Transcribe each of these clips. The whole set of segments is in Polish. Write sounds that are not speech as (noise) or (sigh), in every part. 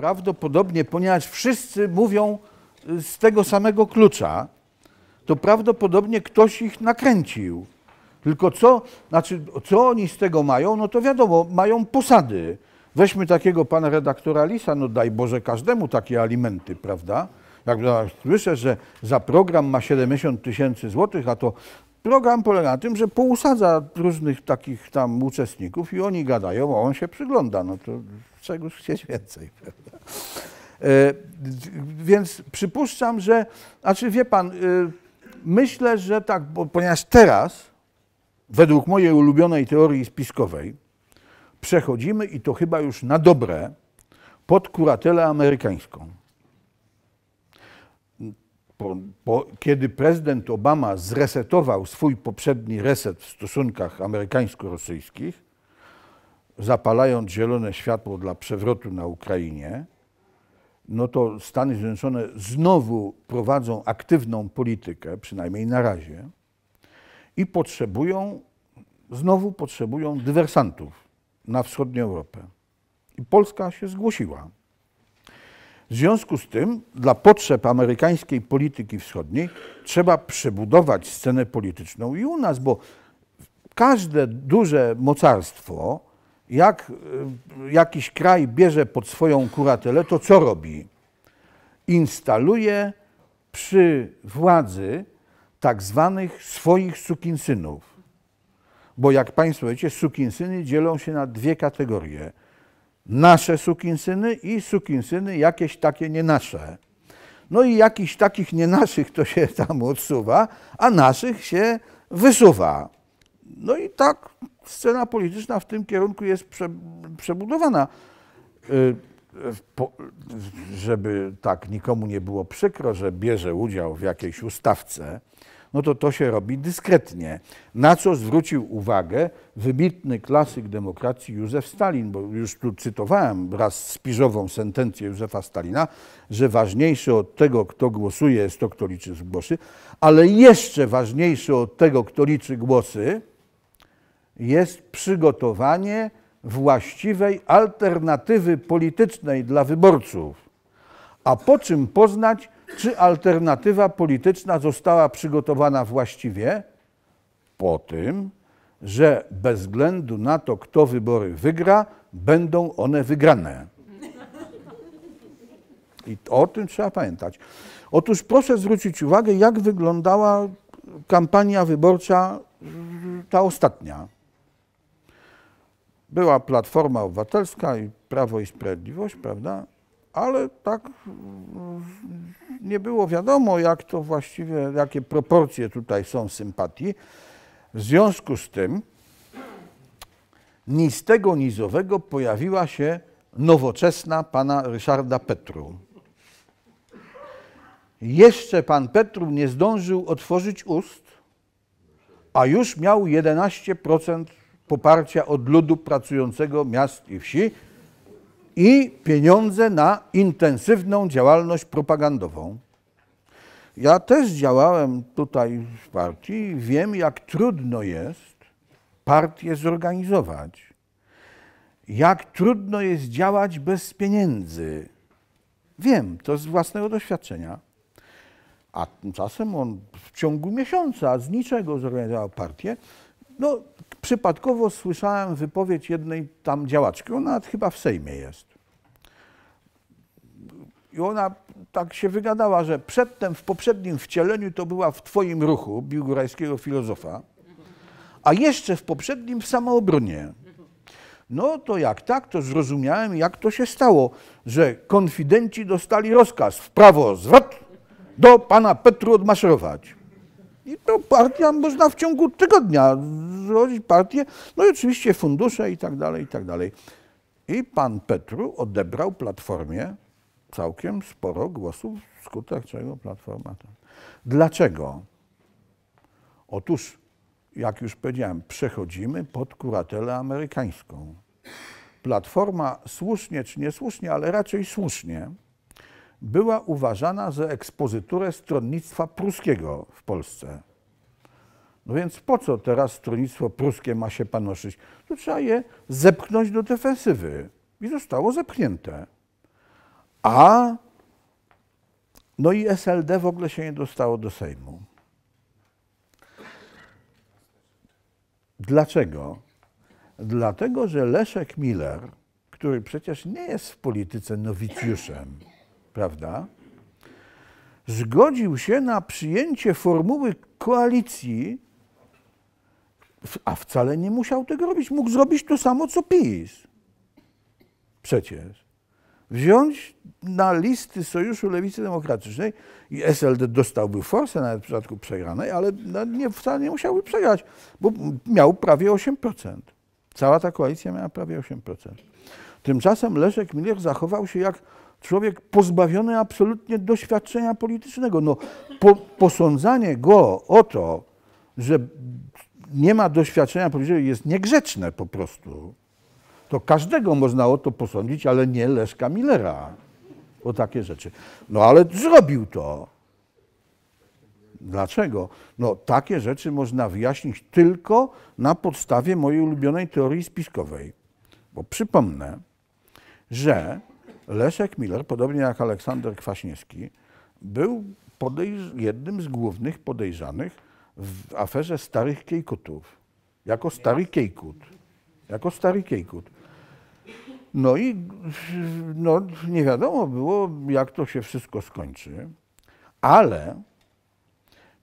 prawdopodobnie, ponieważ wszyscy mówią y, z tego samego klucza, to prawdopodobnie ktoś ich nakręcił. Tylko co, znaczy, co oni z tego mają? No to wiadomo, mają posady. Weźmy takiego pana redaktora Lisa, no daj Boże każdemu takie alimenty, prawda? Jak słyszę, że za program ma 70 tysięcy złotych, a to program polega na tym, że pousadza różnych takich tam uczestników i oni gadają, a on się przygląda. No to czegoś chcieć więcej, (laughs) prawda? E, więc przypuszczam, że, znaczy wie pan, e, myślę, że tak, bo, ponieważ teraz, według mojej ulubionej teorii spiskowej, przechodzimy i to chyba już na dobre pod kuratelę amerykańską. Kiedy prezydent Obama zresetował swój poprzedni reset w stosunkach amerykańsko-rosyjskich, zapalając zielone światło dla przewrotu na Ukrainie, no to Stany Zjednoczone znowu prowadzą aktywną politykę, przynajmniej na razie, i potrzebują, znowu potrzebują dywersantów na wschodnią Europę. I Polska się zgłosiła. W związku z tym, dla potrzeb amerykańskiej polityki wschodniej trzeba przebudować scenę polityczną i u nas, bo każde duże mocarstwo, jak y, jakiś kraj bierze pod swoją kuratelę, to co robi? Instaluje przy władzy tak zwanych swoich sukinsynów. Bo jak Państwo wiecie, sukinsyny dzielą się na dwie kategorie. Nasze sukinsyny i sukinsyny jakieś takie nie nasze. No i jakichś takich nie naszych to się (laughs) tam odsuwa, a naszych się wysuwa. No i tak scena polityczna w tym kierunku jest prze, przebudowana. Y, żeby tak nikomu nie było przykro, że bierze udział w jakiejś ustawce, no to to się robi dyskretnie. Na co zwrócił uwagę wybitny klasyk demokracji Józef Stalin, bo już tu cytowałem raz spiżową sentencję Józefa Stalina, że ważniejsze od tego, kto głosuje, jest to, kto liczy głosy, ale jeszcze ważniejsze od tego, kto liczy głosy, jest przygotowanie właściwej alternatywy politycznej dla wyborców. A po czym poznać, czy alternatywa polityczna została przygotowana właściwie? Po tym, że bez względu na to, kto wybory wygra, będą one wygrane. I o tym trzeba pamiętać. Otóż proszę zwrócić uwagę, jak wyglądała kampania wyborcza ta ostatnia. Była Platforma Obywatelska i Prawo i Sprawiedliwość, prawda? Ale tak nie było wiadomo, jak to właściwie, jakie proporcje tutaj są sympatii. W związku z tym ni z tego nizowego pojawiła się nowoczesna pana Ryszarda Petru. Jeszcze pan Petru nie zdążył otworzyć ust, a już miał 11% poparcia od ludu pracującego miast i wsi, i pieniądze na intensywną działalność propagandową. Ja też działałem tutaj w partii i wiem, jak trudno jest partię zorganizować. Jak trudno jest działać bez pieniędzy. Wiem to z własnego doświadczenia. A tymczasem on w ciągu miesiąca z niczego zorganizował partię. No, przypadkowo słyszałem wypowiedź jednej tam działaczki, ona chyba w Sejmie jest. I ona tak się wygadała, że przedtem, w poprzednim wcieleniu to była w twoim ruchu, biłgorajskiego filozofa, a jeszcze w poprzednim w samoobronie. No to jak tak, to zrozumiałem, jak to się stało, że konfidenci dostali rozkaz w prawo zwrot do pana Petru odmaszerować. I to partia można w ciągu tygodnia zrobić partię, no i oczywiście fundusze i tak dalej, i tak dalej. I pan Petru odebrał Platformie całkiem sporo głosów, wskutek czego Platforma. Dlaczego? Otóż, jak już powiedziałem, przechodzimy pod kuratelę amerykańską. Platforma słusznie czy niesłusznie, ale raczej słusznie, była uważana za ekspozyturę stronnictwa pruskiego w Polsce. No więc po co teraz stronnictwo pruskie ma się panoszyć? To trzeba je zepchnąć do defensywy. I zostało zepchnięte. A no i SLD w ogóle się nie dostało do Sejmu. Dlaczego? Dlatego, że Leszek Miller, który przecież nie jest w polityce nowicjuszem, prawda? Zgodził się na przyjęcie formuły koalicji, a wcale nie musiał tego robić. Mógł zrobić to samo, co PiS. Przecież. Wziąć na listy Sojuszu Lewicy Demokratycznej i SLD dostałby forsę nawet w przypadku przegranej, ale no, nie, wcale nie musiałby przegrać, bo miał prawie 8%. Cała ta koalicja miała prawie 8%. Tymczasem Leszek Miller zachował się jak człowiek pozbawiony absolutnie doświadczenia politycznego. No, po, posądzanie go o to, że nie ma doświadczenia politycznego jest niegrzeczne po prostu. To każdego można o to posądzić, ale nie Leszka Millera o takie rzeczy. No ale zrobił to. Dlaczego? No takie rzeczy można wyjaśnić tylko na podstawie mojej ulubionej teorii spiskowej. Bo przypomnę, że Leszek Miller, podobnie jak Aleksander Kwaśniewski, był jednym z głównych podejrzanych w aferze starych Kiejkutów. Jako stary Kiejkut. Jako stary Kiejkut. No i no, nie wiadomo było, jak to się wszystko skończy, ale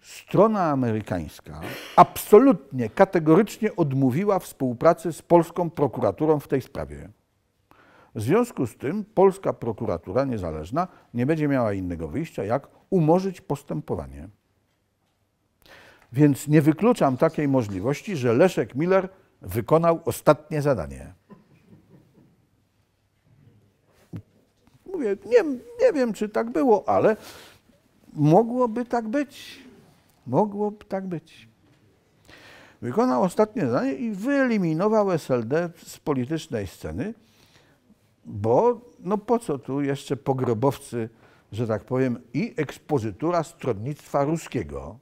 strona amerykańska absolutnie, kategorycznie odmówiła współpracy z polską prokuraturą w tej sprawie. W związku z tym polska prokuratura niezależna nie będzie miała innego wyjścia, jak umorzyć postępowanie. Więc nie wykluczam takiej możliwości, że Leszek Miller wykonał ostatnie zadanie. Mówię, nie, nie wiem, czy tak było, ale mogłoby tak być. Mogłoby tak być. Wykonał ostatnie zadanie i wyeliminował SLD z politycznej sceny, bo no po co tu jeszcze pogrobowcy, że tak powiem, i ekspozytura stronnictwa ruskiego,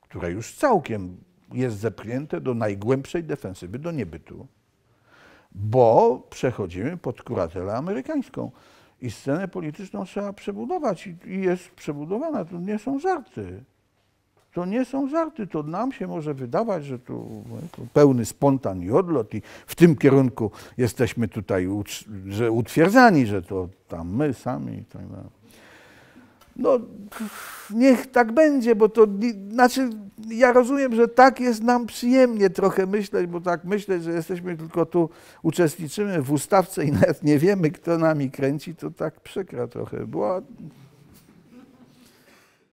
które już całkiem jest zepchnięte do najgłębszej defensywy, do niebytu, bo przechodzimy pod kuratelę amerykańską i scenę polityczną trzeba przebudować i jest przebudowana. To nie są żarty. To nie są żarty. To nam się może wydawać, że tu, pełny spontan i odlot i w tym kierunku jesteśmy tutaj utwierdzani, że to tam my sami i tak dalej. No, niech tak będzie, bo to, znaczy, ja rozumiem, że tak jest nam przyjemnie trochę myśleć, bo tak myśleć, że jesteśmy tylko tu, uczestniczymy w ustawce i nawet nie wiemy, kto nami kręci, to tak przykra trochę. Była